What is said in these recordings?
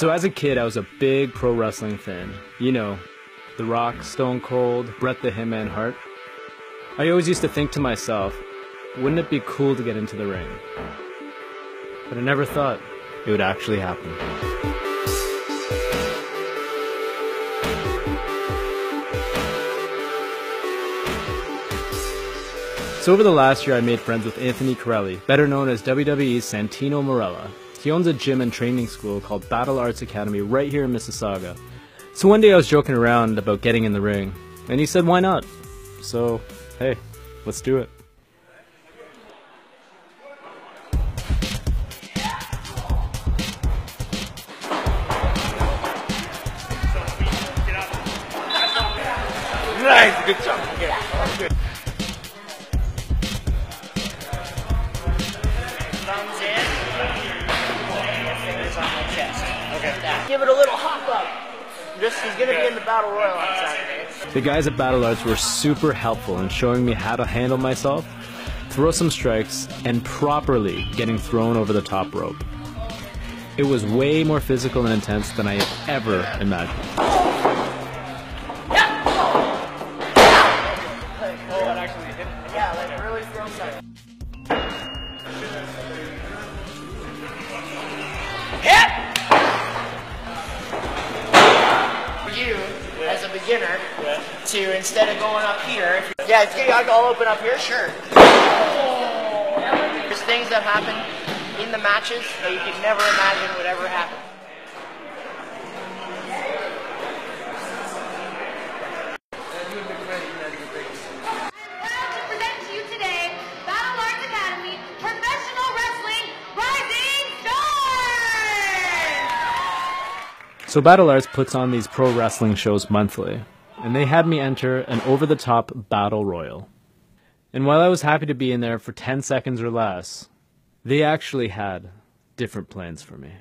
So as a kid, I was a big pro wrestling fan. You know, The Rock, Stone Cold, Bret the Hitman Hart. I always used to think to myself, wouldn't it be cool to get into the ring? But I never thought it would actually happen. So over the last year, I made friends with Anthony Carelli, better known as WWE's Santino Marella. He owns a gym and training school called Battle Arts Academy right here in Mississauga. So one day I was joking around about getting in the ring, and he said, why not? So, hey, let's do it. Nice, good job. Yeah, Okay. Give it a little hop up. This is gonna be in the battle royal on Saturday. The guys at Battle Arts were super helpful in showing me how to handle myself, throw some strikes, and properly getting thrown over the top rope. It was way more physical and intense than I ever imagined. Beginner, to instead of going up here, yeah, it's getting all open up here, sure. There's things that happen in the matches that you could never imagine would ever happen. So Battle Arts puts on these pro wrestling shows monthly, and they had me enter an over-the-top battle royal. And while I was happy to be in there for 10 seconds or less, they actually had different plans for me.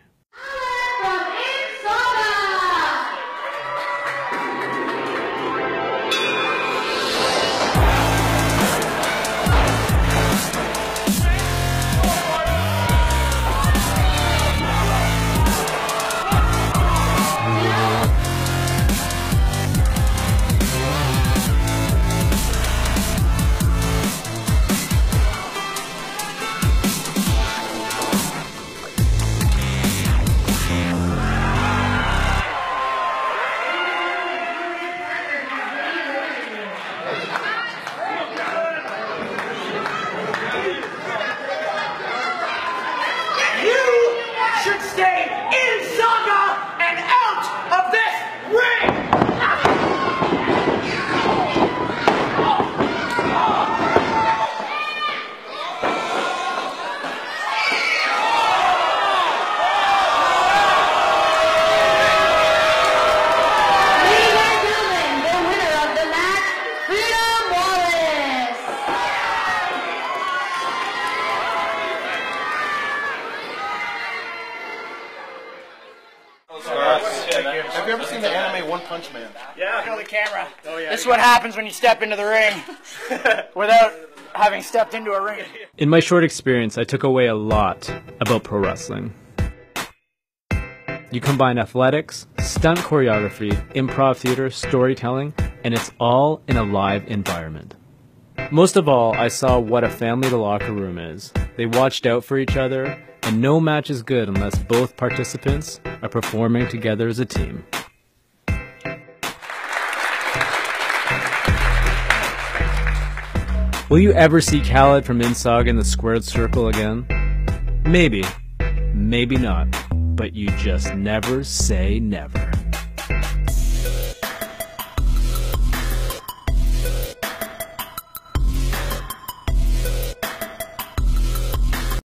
Have you ever seen the anime One Punch Man? Yeah, kill the camera. Oh, yeah, this is what happens when you step into the ring without having stepped into a ring. In my short experience, I took away a lot about pro wrestling. You combine athletics, stunt choreography, improv theater, storytelling, and it's all in a live environment. Most of all, I saw what a family the locker room is. They watched out for each other, and no match is good unless both participants are performing together as a team. Will you ever see Khaled from Insauga in the squared circle again? Maybe. Maybe not. But you just never say never.